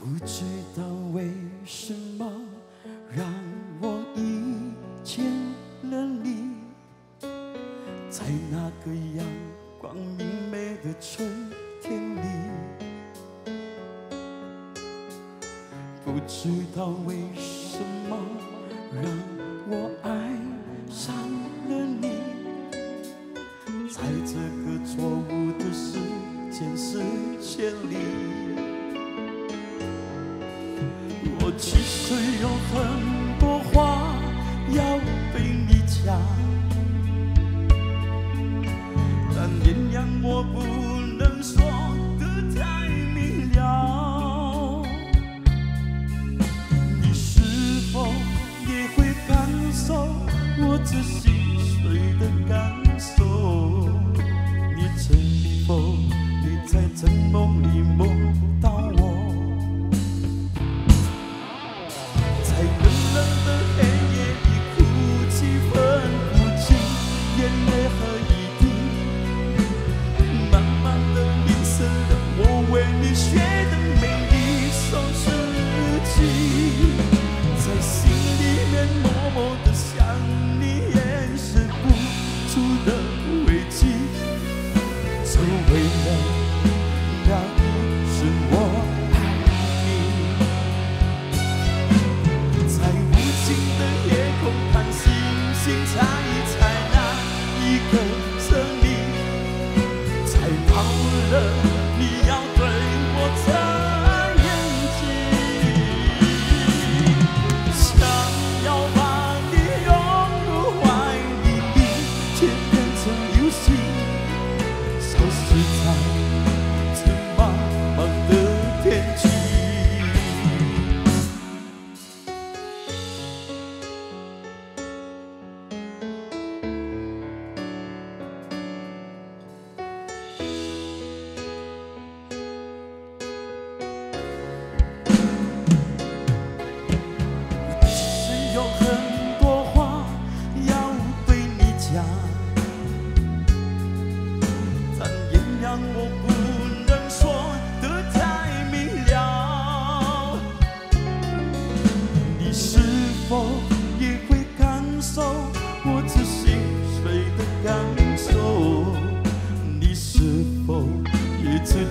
不知道为什么让我遇见了你，在那个阳光明媚的春天里，不知道为什么让我爱上了你，在这个错误的时间世界里。其实有很多话要对你讲，的危机曾为了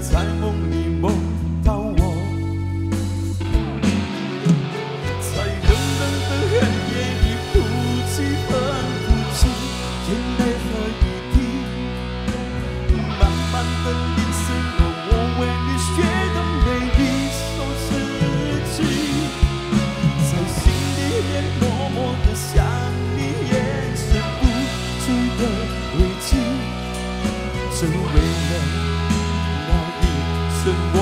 在梦里梦到我？在冷冷的黑夜里哭泣，分不清眼泪和雨滴，慢慢的淋湿了我为你写的每一首诗句，在心里面默默的想你，掩饰不住的委屈，只为了 and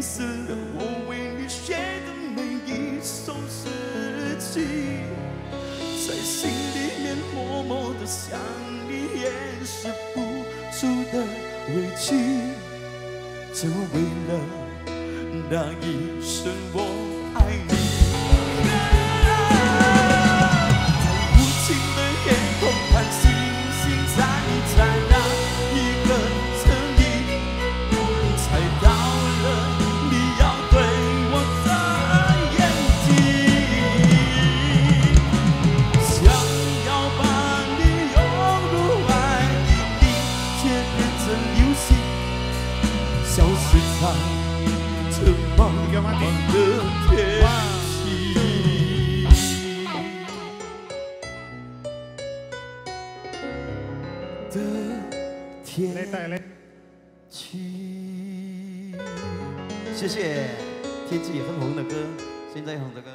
死我为你写的每一首诗句，在心里面默默的想你，掩饰不住的委屈，就为了那一声我带来七。谢谢天气很红的歌，现在红的歌。